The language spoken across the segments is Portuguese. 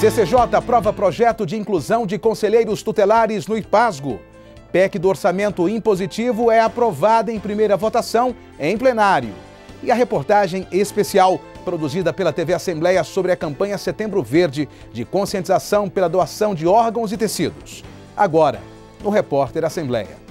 CCJ aprova projeto de inclusão de conselheiros tutelares no IPASGO. PEC do orçamento impositivo é aprovada em primeira votação em plenário. E a reportagem especial produzida pela TV Assembleia sobre a campanha Setembro Verde de conscientização pela doação de órgãos e tecidos. Agora, no Repórter Assembleia.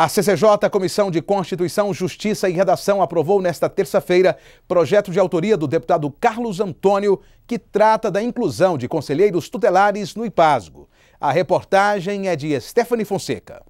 A CCJ, Comissão de Constituição, Justiça e Redação, aprovou nesta terça-feira projeto de autoria do deputado Carlos Antônio, que trata da inclusão de conselheiros tutelares no IPASGO. A reportagem é de Stephanie Fonseca.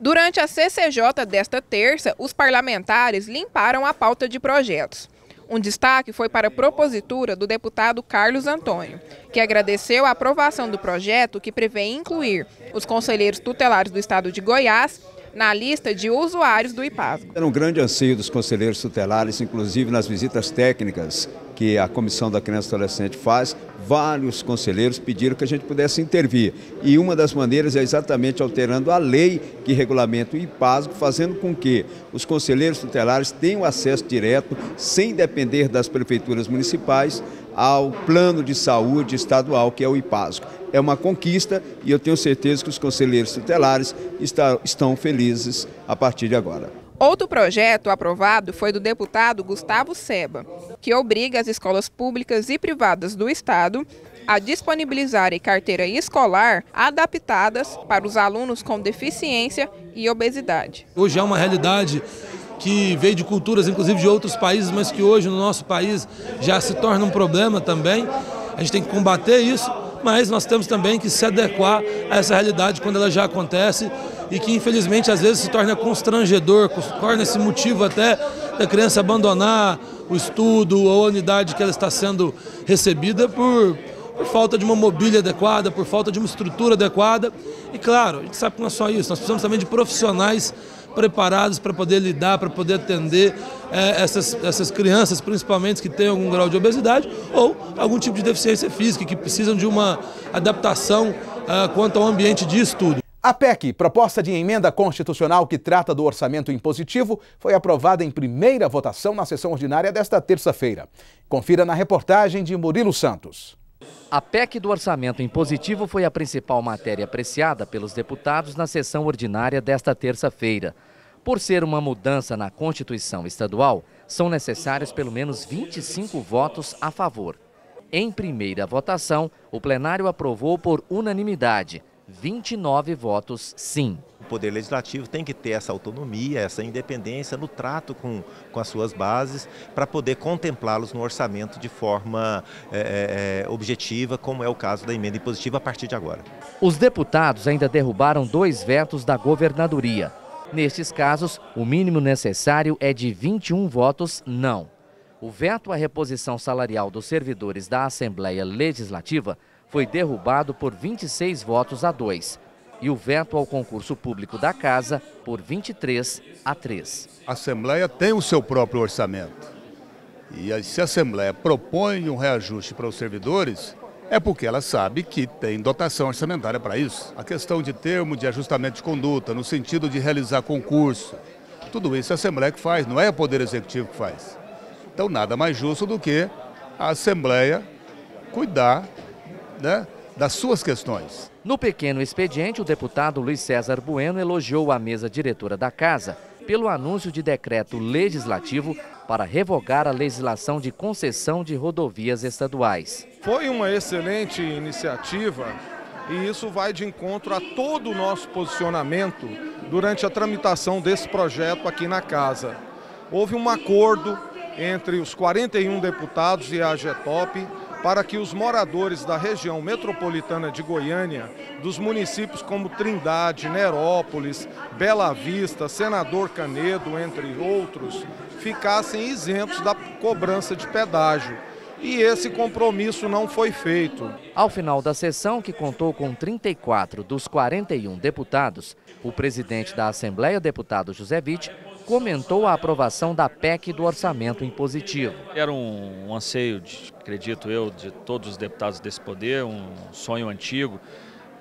Durante a CCJ desta terça, os parlamentares limparam a pauta de projetos. Um destaque foi para a propositura do deputado Carlos Antônio, que agradeceu a aprovação do projeto que prevê incluir os conselheiros tutelares do estado de Goiás na lista de usuários do IPASGO. Era um grande anseio dos conselheiros tutelares, inclusive nas visitas técnicas que a Comissão da Criança e Adolescente faz, vários conselheiros pediram que a gente pudesse intervir. E uma das maneiras é exatamente alterando a lei que regulamenta o IPASGO, fazendo com que os conselheiros tutelares tenham acesso direto, sem depender das prefeituras municipais, ao plano de saúde estadual, que é o IPASGO. É uma conquista e eu tenho certeza que os conselheiros tutelares estão felizes a partir de agora. Outro projeto aprovado foi do deputado Gustavo Seba, que obriga as escolas públicas e privadas do Estado a disponibilizarem carteira escolar adaptadas para os alunos com deficiência e obesidade. Hoje é uma realidade que veio de culturas, inclusive de outros países, mas que hoje no nosso país já se torna um problema também. A gente tem que combater isso, mas nós temos também que se adequar a essa realidade quando ela já acontece e que infelizmente às vezes se torna constrangedor, torna esse motivo até da criança abandonar o estudo ou a unidade que ela está sendo recebida por, por falta de uma mobília adequada, por falta de uma estrutura adequada. E claro, a gente sabe que não é só isso, nós precisamos também de profissionais preparados para poder lidar, para poder atender é, essas, essas crianças, principalmente que têm algum grau de obesidade ou algum tipo de deficiência física, que precisam de uma adaptação é, quanto ao ambiente de estudo. A PEC, proposta de emenda constitucional que trata do orçamento impositivo, foi aprovada em primeira votação na sessão ordinária desta terça-feira. Confira na reportagem de Murilo Santos. A PEC do orçamento impositivo foi a principal matéria apreciada pelos deputados na sessão ordinária desta terça-feira. Por ser uma mudança na Constituição estadual, são necessários pelo menos 25 votos a favor. Em primeira votação, o plenário aprovou por unanimidade 29 votos sim. O Poder Legislativo tem que ter essa autonomia, essa independência no trato com, com as suas bases para poder contemplá-los no orçamento de forma é, é, objetiva, como é o caso da emenda impositiva a partir de agora. Os deputados ainda derrubaram dois vetos da governadoria. Nestes casos, o mínimo necessário é de 21 votos não. O veto à reposição salarial dos servidores da Assembleia Legislativa foi derrubado por 26 votos a 2 e o veto ao concurso público da Casa por 23 a 3. A Assembleia tem o seu próprio orçamento. E se a Assembleia propõe um reajuste para os servidores, é porque ela sabe que tem dotação orçamentária para isso. A questão de termo de ajustamento de conduta, no sentido de realizar concurso, tudo isso a Assembleia que faz, não é o Poder Executivo que faz. Então, nada mais justo do que a Assembleia cuidar né, das suas questões. No pequeno expediente, o deputado Luiz César Bueno elogiou a mesa diretora da Casa pelo anúncio de decreto legislativo para revogar a legislação de concessão de rodovias estaduais. Foi uma excelente iniciativa e isso vai de encontro a todo o nosso posicionamento durante a tramitação desse projeto aqui na Casa. Houve um acordo entre os 41 deputados e a AGETOP para que os moradores da região metropolitana de Goiânia, dos municípios como Trindade, Nerópolis, Bela Vista, Senador Canedo, entre outros, ficassem isentos da cobrança de pedágio. E esse compromisso não foi feito. Ao final da sessão, que contou com 34 dos 41 deputados, o presidente da Assembleia, deputado José Witt, comentou a aprovação da PEC do orçamento impositivo. Era um, um anseio, de, acredito eu, de todos os deputados desse poder, um sonho antigo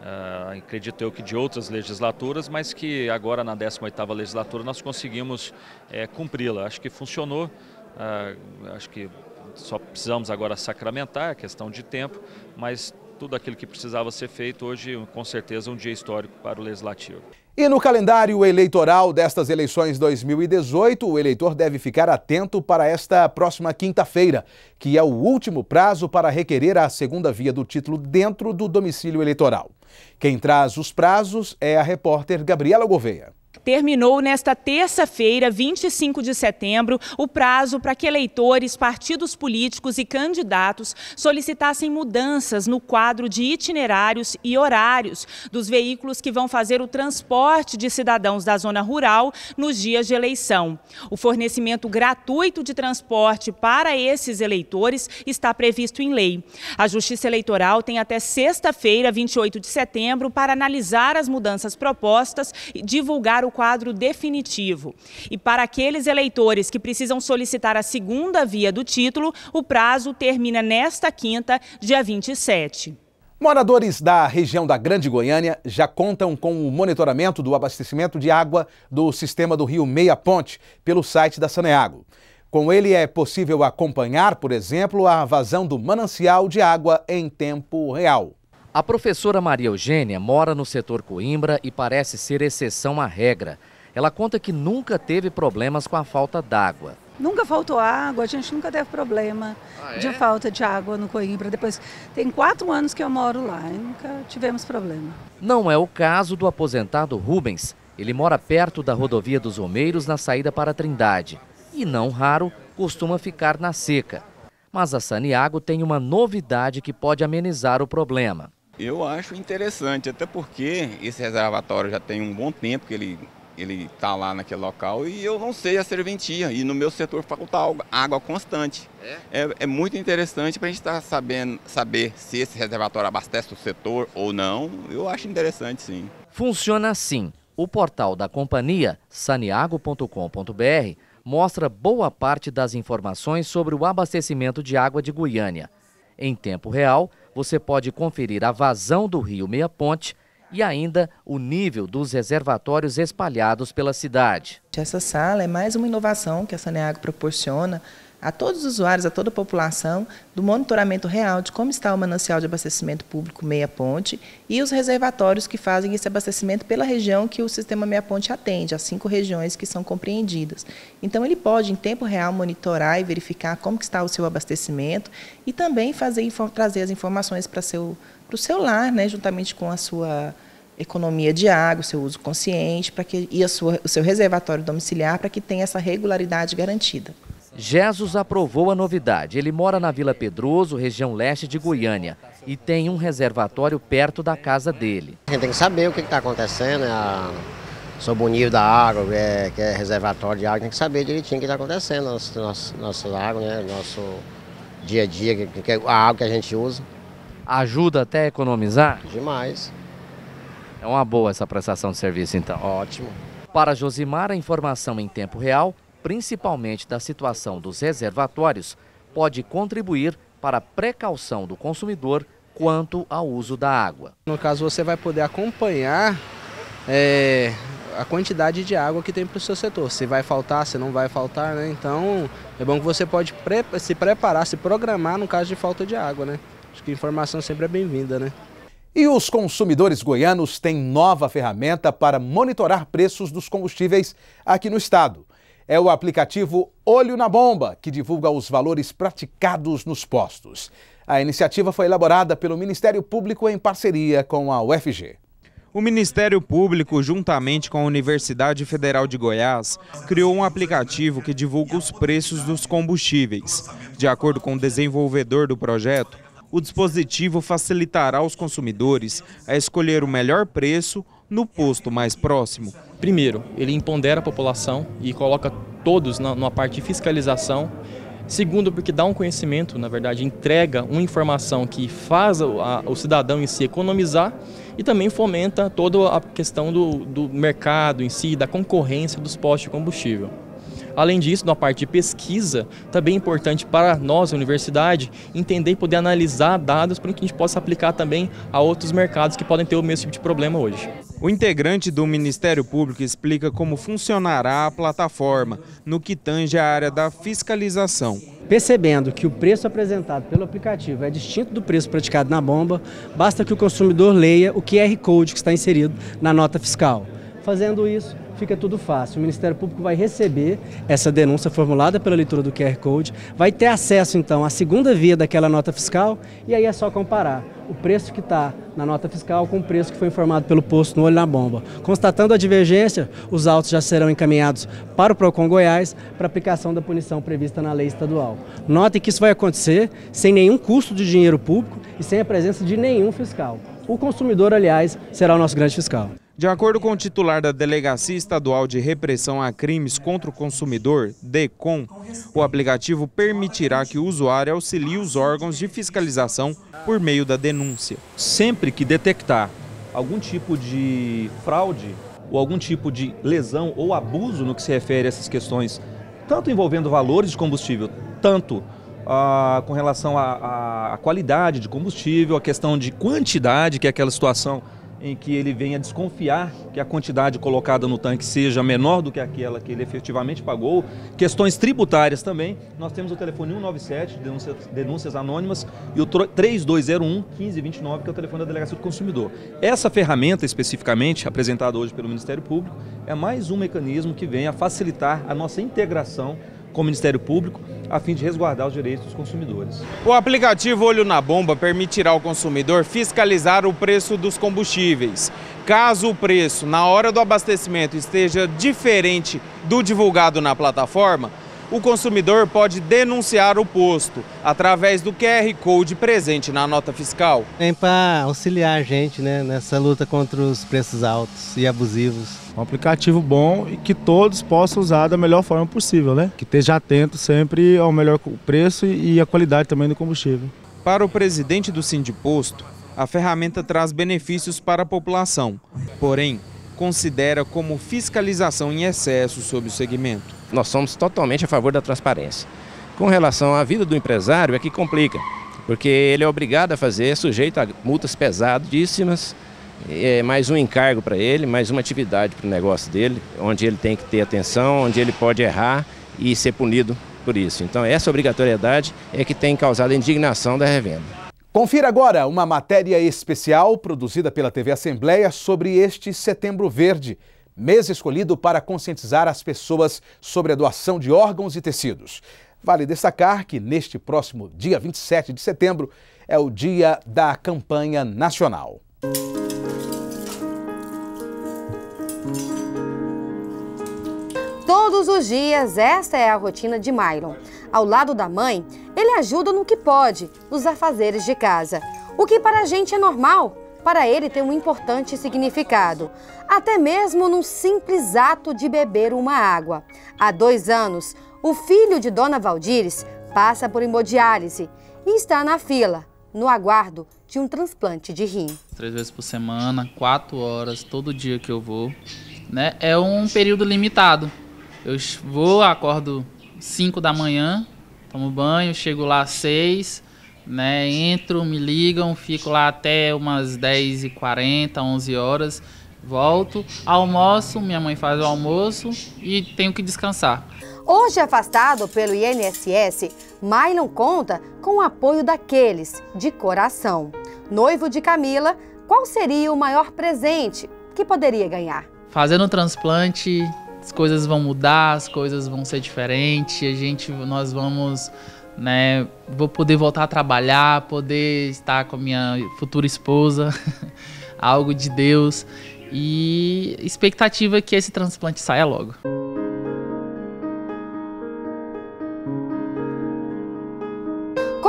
uh, acredito eu que de outras legislaturas, mas que agora na 18ª legislatura nós conseguimos é, cumpri-la. Acho que funcionou, uh, acho que só precisamos agora sacramentar, é questão de tempo, mas tudo aquilo que precisava ser feito hoje, com certeza, um dia histórico para o Legislativo. E no calendário eleitoral destas eleições 2018, o eleitor deve ficar atento para esta próxima quinta-feira, que é o último prazo para requerer a segunda via do título dentro do domicílio eleitoral. Quem traz os prazos é a repórter Gabriela Gouveia. Terminou nesta terça-feira, 25 de setembro, o prazo para que eleitores, partidos políticos e candidatos solicitassem mudanças no quadro de itinerários e horários dos veículos que vão fazer o transporte de cidadãos da zona rural nos dias de eleição. O fornecimento gratuito de transporte para esses eleitores está previsto em lei. A Justiça Eleitoral tem até sexta-feira, 28 de setembro, para analisar as mudanças propostas e divulgar o quadro definitivo. E para aqueles eleitores que precisam solicitar a segunda via do título, o prazo termina nesta quinta, dia 27. Moradores da região da Grande Goiânia já contam com o monitoramento do abastecimento de água do sistema do Rio Meia Ponte pelo site da Saneago. Com ele é possível acompanhar, por exemplo, a vazão do manancial de água em tempo real. A professora Maria Eugênia mora no setor Coimbra e parece ser exceção à regra. Ela conta que nunca teve problemas com a falta d'água. Nunca faltou água, a gente nunca teve problema ah, é? de falta de água no Coimbra. Depois, tem quatro anos que eu moro lá e nunca tivemos problema. Não é o caso do aposentado Rubens. Ele mora perto da rodovia dos Romeiros na saída para Trindade. E não raro, costuma ficar na seca. Mas a Saniago tem uma novidade que pode amenizar o problema. Eu acho interessante, até porque esse reservatório já tem um bom tempo que ele ele está lá naquele local e eu não sei a serventia. E no meu setor falta água constante. É, é, é muito interessante para a gente estar tá sabendo saber se esse reservatório abastece o setor ou não. Eu acho interessante sim. Funciona assim. O portal da companhia, saniago.com.br, mostra boa parte das informações sobre o abastecimento de água de Goiânia. Em tempo real, você pode conferir a vazão do rio Meia Ponte e ainda o nível dos reservatórios espalhados pela cidade. Essa sala é mais uma inovação que a Saneago proporciona a todos os usuários, a toda a população, do monitoramento real de como está o manancial de abastecimento público Meia Ponte e os reservatórios que fazem esse abastecimento pela região que o sistema Meia Ponte atende, as cinco regiões que são compreendidas. Então, ele pode, em tempo real, monitorar e verificar como está o seu abastecimento e também fazer, trazer as informações para seu, o seu lar, né, juntamente com a sua economia de água, o seu uso consciente, para que e sua, o seu reservatório domiciliar para que tenha essa regularidade garantida. Jesus aprovou a novidade. Ele mora na Vila Pedroso, região leste de Goiânia, e tem um reservatório perto da casa dele. A gente tem que saber o que está acontecendo, né? sobre o nível da água, é, que é reservatório de água, tem que saber direitinho o que está acontecendo no nosso, nosso, nosso lago, né? nosso dia a dia, a água que a gente usa. Ajuda até a economizar? Demais. É uma boa essa prestação de serviço, então. Ótimo. Para Josimar, a informação em tempo real principalmente da situação dos reservatórios, pode contribuir para a precaução do consumidor quanto ao uso da água. No caso, você vai poder acompanhar é, a quantidade de água que tem para o seu setor. Se vai faltar, se não vai faltar, né? Então, é bom que você pode pre se preparar, se programar no caso de falta de água, né? Acho que a informação sempre é bem-vinda, né? E os consumidores goianos têm nova ferramenta para monitorar preços dos combustíveis aqui no estado é o aplicativo Olho na Bomba, que divulga os valores praticados nos postos. A iniciativa foi elaborada pelo Ministério Público em parceria com a UFG. O Ministério Público, juntamente com a Universidade Federal de Goiás, criou um aplicativo que divulga os preços dos combustíveis. De acordo com o desenvolvedor do projeto, o dispositivo facilitará aos consumidores a escolher o melhor preço no posto mais próximo? Primeiro, ele empodera a população e coloca todos na, numa parte de fiscalização. Segundo, porque dá um conhecimento, na verdade, entrega uma informação que faz a, o cidadão em si economizar e também fomenta toda a questão do, do mercado em si, da concorrência dos postos de combustível. Além disso, na parte de pesquisa, também é importante para nós, a universidade, entender e poder analisar dados para que a gente possa aplicar também a outros mercados que podem ter o mesmo tipo de problema hoje. O integrante do Ministério Público explica como funcionará a plataforma no que tange a área da fiscalização. Percebendo que o preço apresentado pelo aplicativo é distinto do preço praticado na bomba, basta que o consumidor leia o QR Code que está inserido na nota fiscal. Fazendo isso, fica tudo fácil. O Ministério Público vai receber essa denúncia formulada pela leitura do QR Code, vai ter acesso então à segunda via daquela nota fiscal e aí é só comparar o preço que está na nota fiscal com o preço que foi informado pelo posto no olho na bomba. Constatando a divergência, os autos já serão encaminhados para o PROCON Goiás para aplicação da punição prevista na lei estadual. Notem que isso vai acontecer sem nenhum custo de dinheiro público e sem a presença de nenhum fiscal. O consumidor, aliás, será o nosso grande fiscal. De acordo com o titular da Delegacia Estadual de Repressão a Crimes contra o Consumidor, DECOM, o aplicativo permitirá que o usuário auxilie os órgãos de fiscalização por meio da denúncia. Sempre que detectar algum tipo de fraude ou algum tipo de lesão ou abuso no que se refere a essas questões, tanto envolvendo valores de combustível, tanto ah, com relação à qualidade de combustível, a questão de quantidade, que é aquela situação em que ele venha desconfiar que a quantidade colocada no tanque seja menor do que aquela que ele efetivamente pagou. Questões tributárias também. Nós temos o telefone 197, denúncias, denúncias anônimas, e o 3201 1529, que é o telefone da Delegacia do Consumidor. Essa ferramenta, especificamente, apresentada hoje pelo Ministério Público, é mais um mecanismo que vem a facilitar a nossa integração com o Ministério Público a fim de resguardar os direitos dos consumidores. O aplicativo Olho na Bomba permitirá ao consumidor fiscalizar o preço dos combustíveis. Caso o preço na hora do abastecimento esteja diferente do divulgado na plataforma, o consumidor pode denunciar o posto através do QR Code presente na nota fiscal. Vem para auxiliar a gente né, nessa luta contra os preços altos e abusivos. Um aplicativo bom e que todos possam usar da melhor forma possível, né? Que esteja atento sempre ao melhor preço e à qualidade também do combustível. Para o presidente do Sindiposto, a ferramenta traz benefícios para a população, porém, considera como fiscalização em excesso sobre o segmento. Nós somos totalmente a favor da transparência. Com relação à vida do empresário, é que complica, porque ele é obrigado a fazer, sujeito a multas pesadíssimas, é mais um encargo para ele, mais uma atividade para o negócio dele, onde ele tem que ter atenção, onde ele pode errar e ser punido por isso. Então, essa obrigatoriedade é que tem causado a indignação da revenda. Confira agora uma matéria especial produzida pela TV Assembleia sobre este Setembro Verde mês escolhido para conscientizar as pessoas sobre a doação de órgãos e tecidos. Vale destacar que neste próximo dia 27 de setembro é o dia da campanha nacional. Todos os dias, esta é a rotina de Myron. Ao lado da mãe, ele ajuda no que pode, nos afazeres de casa. O que para a gente é normal, para ele tem um importante significado, até mesmo num simples ato de beber uma água. Há dois anos, o filho de Dona Valdires passa por hemodiálise e está na fila, no aguardo de um transplante de rim. Três vezes por semana, quatro horas, todo dia que eu vou. Né? É um período limitado. Eu vou, acordo 5 da manhã, tomo banho, chego lá às 6, né? Entro, me ligam, fico lá até umas 10h40, 11 horas, volto, almoço, minha mãe faz o almoço e tenho que descansar. Hoje afastado pelo INSS, Mylon conta com o apoio daqueles de coração. Noivo de Camila, qual seria o maior presente que poderia ganhar? Fazendo o transplante, as coisas vão mudar, as coisas vão ser diferentes, a gente, nós vamos né? Vou poder voltar a trabalhar, poder estar com a minha futura esposa, algo de Deus e expectativa que esse transplante saia logo.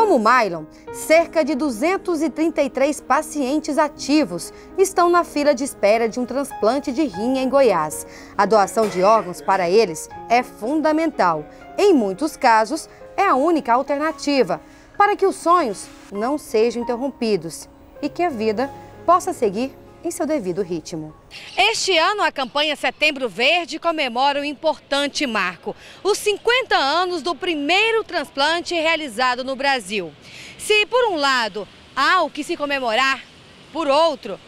Como Mylon, cerca de 233 pacientes ativos estão na fila de espera de um transplante de rim em Goiás. A doação de órgãos para eles é fundamental. Em muitos casos, é a única alternativa para que os sonhos não sejam interrompidos e que a vida possa seguir em seu devido ritmo. Este ano, a campanha Setembro Verde comemora um importante marco: os 50 anos do primeiro transplante realizado no Brasil. Se, por um lado, há o que se comemorar, por outro,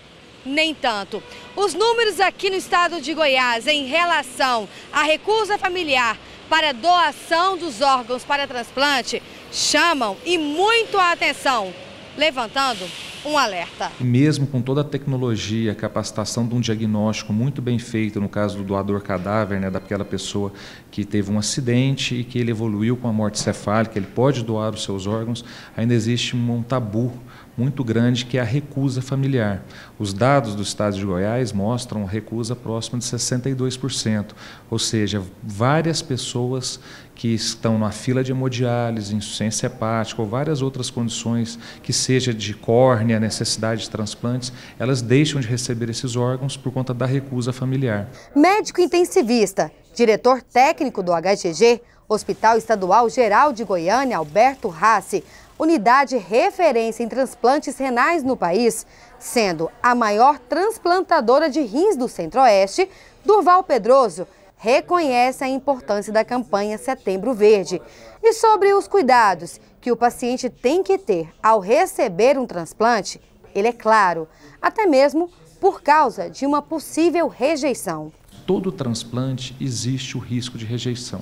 nem tanto. Os números aqui no estado de Goiás em relação à recusa familiar para doação dos órgãos para transplante chamam e muito a atenção, levantando um alerta. Mesmo com toda a tecnologia, capacitação de um diagnóstico muito bem feito, no caso do doador cadáver, né, daquela pessoa que teve um acidente e que ele evoluiu com a morte cefálica, ele pode doar os seus órgãos, ainda existe um tabu muito grande que é a recusa familiar. Os dados do estado de Goiás mostram recusa próxima de 62%, ou seja, várias pessoas que estão na fila de hemodiálise, insuficiência hepática ou várias outras condições que seja de córnea, necessidade de transplantes, elas deixam de receber esses órgãos por conta da recusa familiar. Médico intensivista, diretor técnico do HGG, Hospital Estadual Geral de Goiânia, Alberto Rassi, unidade referência em transplantes renais no país, sendo a maior transplantadora de rins do Centro-Oeste, Durval Pedroso reconhece a importância da campanha Setembro Verde e sobre os cuidados que o paciente tem que ter ao receber um transplante, ele é claro, até mesmo por causa de uma possível rejeição. Todo transplante existe o risco de rejeição.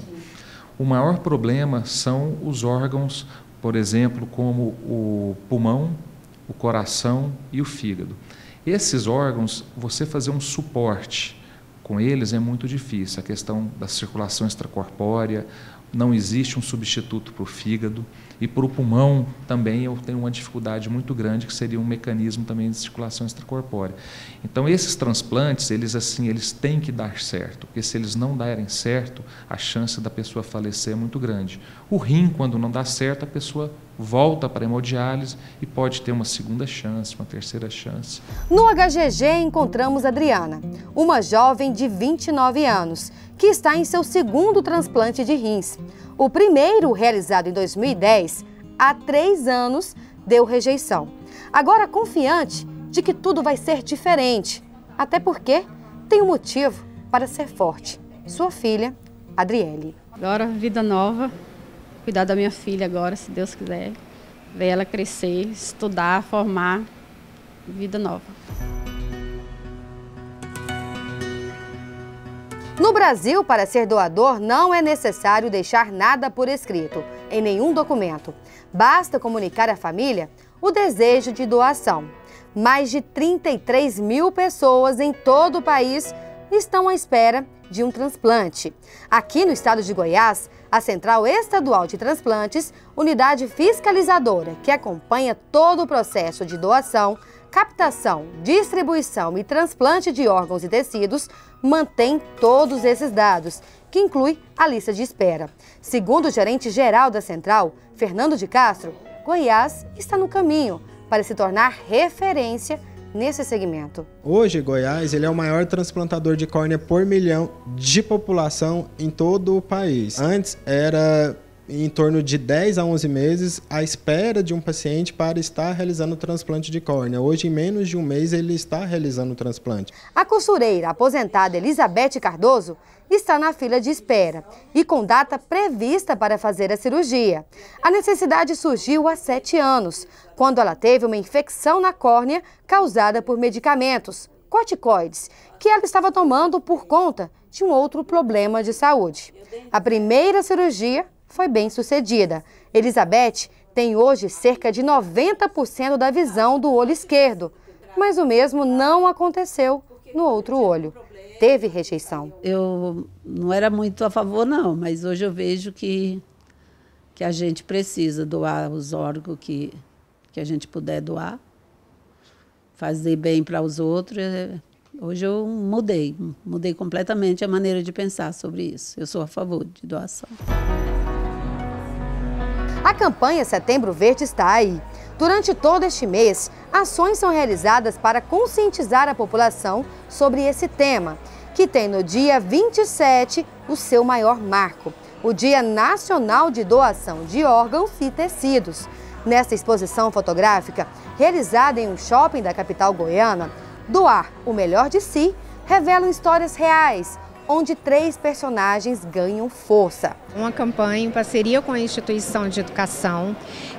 O maior problema são os órgãos por exemplo, como o pulmão, o coração e o fígado. Esses órgãos, você fazer um suporte com eles é muito difícil. A questão da circulação extracorpórea, não existe um substituto para o fígado. E para o pulmão também eu tenho uma dificuldade muito grande, que seria um mecanismo também de circulação extracorpórea. Então esses transplantes, eles assim, eles têm que dar certo, porque se eles não derem certo, a chance da pessoa falecer é muito grande. O rim, quando não dá certo, a pessoa volta para a hemodiálise e pode ter uma segunda chance, uma terceira chance. No HGG encontramos Adriana, uma jovem de 29 anos, que está em seu segundo transplante de rins. O primeiro, realizado em 2010, há três anos, deu rejeição. Agora confiante de que tudo vai ser diferente, até porque tem um motivo para ser forte. Sua filha, Adriele. Agora, vida nova, cuidar da minha filha agora, se Deus quiser. Ver ela crescer, estudar, formar, vida nova. No Brasil, para ser doador, não é necessário deixar nada por escrito, em nenhum documento. Basta comunicar à família o desejo de doação. Mais de 33 mil pessoas em todo o país estão à espera de um transplante. Aqui no estado de Goiás, a Central Estadual de Transplantes, unidade fiscalizadora que acompanha todo o processo de doação, captação, distribuição e transplante de órgãos e tecidos, mantém todos esses dados, que inclui a lista de espera. Segundo o gerente geral da central, Fernando de Castro, Goiás está no caminho para se tornar referência nesse segmento. Hoje, Goiás ele é o maior transplantador de córnea por milhão de população em todo o país. Antes era em torno de 10 a 11 meses à espera de um paciente para estar realizando o transplante de córnea. Hoje, em menos de um mês, ele está realizando o transplante. A costureira aposentada Elizabeth Cardoso está na fila de espera e com data prevista para fazer a cirurgia. A necessidade surgiu há sete anos, quando ela teve uma infecção na córnea causada por medicamentos, corticoides, que ela estava tomando por conta de um outro problema de saúde. A primeira cirurgia foi bem sucedida. Elizabeth tem hoje cerca de 90% da visão do olho esquerdo, mas o mesmo não aconteceu no outro olho. Teve rejeição. Eu não era muito a favor, não, mas hoje eu vejo que, que a gente precisa doar os órgãos que, que a gente puder doar, fazer bem para os outros. Hoje eu mudei, mudei completamente a maneira de pensar sobre isso. Eu sou a favor de doação. A campanha Setembro Verde está aí. Durante todo este mês, ações são realizadas para conscientizar a população sobre esse tema, que tem no dia 27 o seu maior marco, o Dia Nacional de Doação de Órgãos e Tecidos. Nesta exposição fotográfica, realizada em um shopping da capital goiana, Doar o melhor de si revelam histórias reais, onde três personagens ganham força. Uma campanha em parceria com a instituição de educação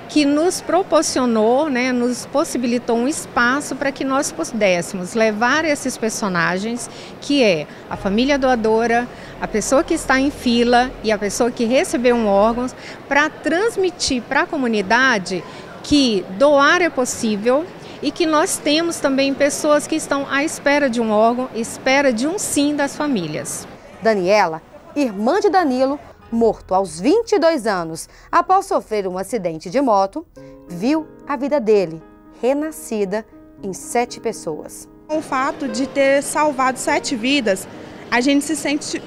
que nos proporcionou, né, nos possibilitou um espaço para que nós pudéssemos levar esses personagens, que é a família doadora, a pessoa que está em fila e a pessoa que recebeu um órgão, para transmitir para a comunidade que doar é possível, e que nós temos também pessoas que estão à espera de um órgão, espera de um sim das famílias. Daniela, irmã de Danilo, morto aos 22 anos após sofrer um acidente de moto, viu a vida dele renascida em sete pessoas. O fato de ter salvado sete vidas, a gente se sente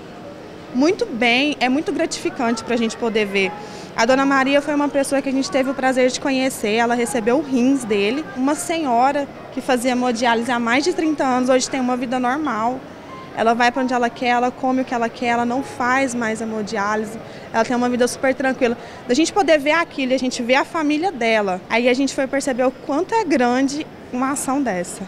muito bem, é muito gratificante para a gente poder ver. A dona Maria foi uma pessoa que a gente teve o prazer de conhecer, ela recebeu o rins dele. Uma senhora que fazia hemodiálise há mais de 30 anos, hoje tem uma vida normal. Ela vai para onde ela quer, ela come o que ela quer, ela não faz mais hemodiálise, ela tem uma vida super tranquila. Da gente poder ver aquilo, a gente vê a família dela, aí a gente foi perceber o quanto é grande uma ação dessa.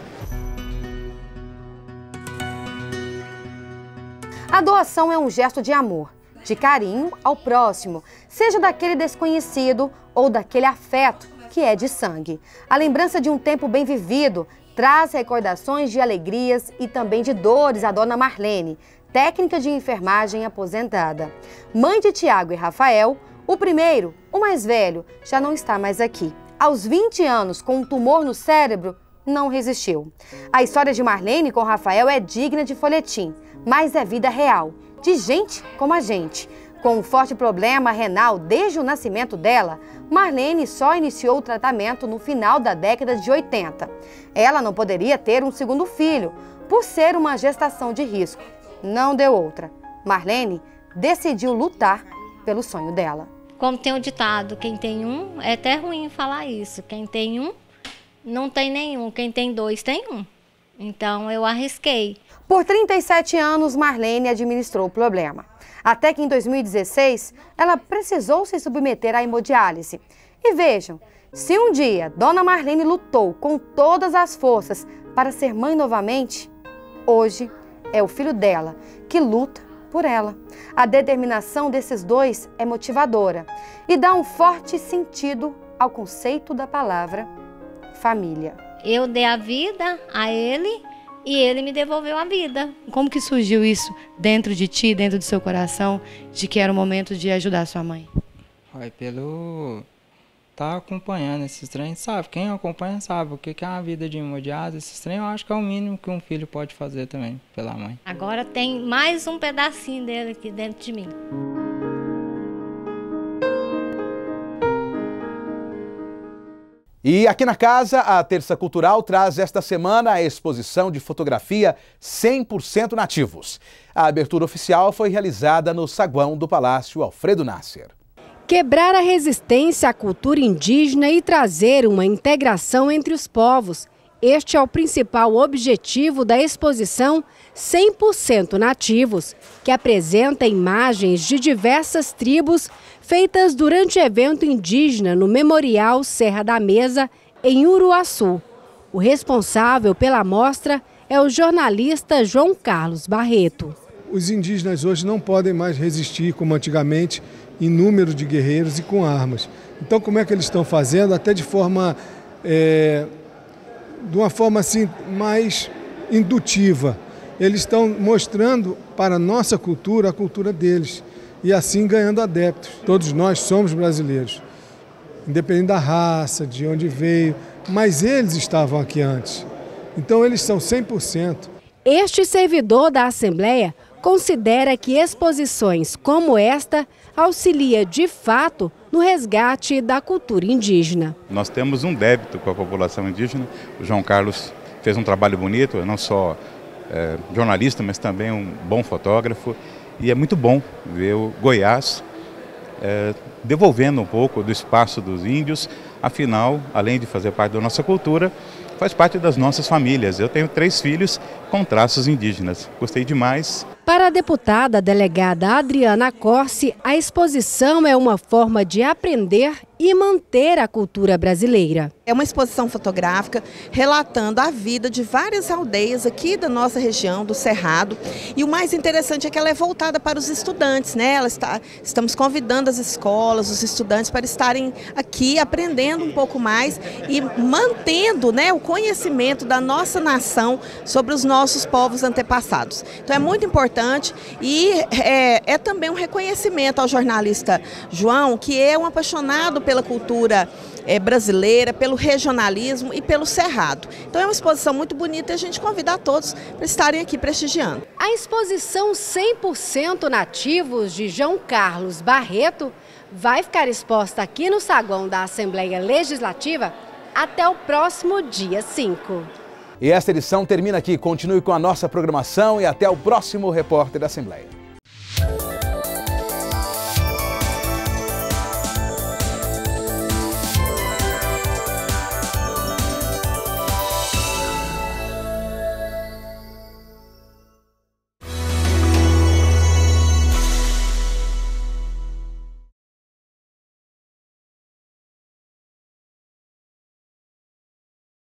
A doação é um gesto de amor de carinho ao próximo, seja daquele desconhecido ou daquele afeto que é de sangue. A lembrança de um tempo bem vivido traz recordações de alegrias e também de dores à dona Marlene, técnica de enfermagem aposentada. Mãe de Tiago e Rafael, o primeiro, o mais velho, já não está mais aqui. Aos 20 anos, com um tumor no cérebro, não resistiu. A história de Marlene com Rafael é digna de folhetim, mas é vida real de gente como a gente. Com um forte problema renal desde o nascimento dela, Marlene só iniciou o tratamento no final da década de 80. Ela não poderia ter um segundo filho, por ser uma gestação de risco. Não deu outra. Marlene decidiu lutar pelo sonho dela. Como tem o ditado, quem tem um, é até ruim falar isso. Quem tem um, não tem nenhum. Quem tem dois, tem um. Então eu arrisquei. Por 37 anos, Marlene administrou o problema. Até que em 2016, ela precisou se submeter à hemodiálise. E vejam, se um dia Dona Marlene lutou com todas as forças para ser mãe novamente, hoje é o filho dela que luta por ela. A determinação desses dois é motivadora e dá um forte sentido ao conceito da palavra família. Eu dei a vida a ele e ele me devolveu a vida. Como que surgiu isso dentro de ti, dentro do seu coração, de que era o momento de ajudar sua mãe? Foi pelo tá acompanhando esses trem, sabe? Quem acompanha sabe o que é a vida de hemodiálise. Esses trem eu acho que é o mínimo que um filho pode fazer também pela mãe. Agora tem mais um pedacinho dele aqui dentro de mim. E aqui na casa, a Terça Cultural traz esta semana a exposição de fotografia 100% nativos. A abertura oficial foi realizada no saguão do Palácio Alfredo Nasser. Quebrar a resistência à cultura indígena e trazer uma integração entre os povos. Este é o principal objetivo da exposição 100% Nativos, que apresenta imagens de diversas tribos feitas durante evento indígena no Memorial Serra da Mesa, em Uruaçu. O responsável pela mostra é o jornalista João Carlos Barreto. Os indígenas hoje não podem mais resistir como antigamente em número de guerreiros e com armas. Então, como é que eles estão fazendo? Até de forma, é, de uma forma assim mais indutiva. Eles estão mostrando para a nossa cultura a cultura deles e assim ganhando adeptos. Todos nós somos brasileiros, independente da raça, de onde veio, mas eles estavam aqui antes. Então eles são 100%. Este servidor da Assembleia considera que exposições como esta auxilia de fato no resgate da cultura indígena. Nós temos um débito com a população indígena. O João Carlos fez um trabalho bonito, não só é, jornalista, mas também um bom fotógrafo. E é muito bom ver o Goiás é, devolvendo um pouco do espaço dos índios, afinal, além de fazer parte da nossa cultura, faz parte das nossas famílias. Eu tenho três filhos com traços indígenas. Gostei demais. Para a deputada delegada Adriana Corse, a exposição é uma forma de aprender e manter a cultura brasileira. É uma exposição fotográfica relatando a vida de várias aldeias aqui da nossa região, do Cerrado. E o mais interessante é que ela é voltada para os estudantes, né? Ela está, estamos convidando as escolas, os estudantes para estarem aqui aprendendo um pouco mais e mantendo né, o conhecimento da nossa nação sobre os nossos povos antepassados. Então é muito importante e é, é também um reconhecimento ao jornalista João, que é um apaixonado pela cultura é, brasileira, pelo regionalismo e pelo cerrado. Então é uma exposição muito bonita e a gente convida a todos para estarem aqui prestigiando. A exposição 100% nativos de João Carlos Barreto vai ficar exposta aqui no saguão da Assembleia Legislativa até o próximo dia 5. E esta edição termina aqui. Continue com a nossa programação e até o próximo Repórter da Assembleia.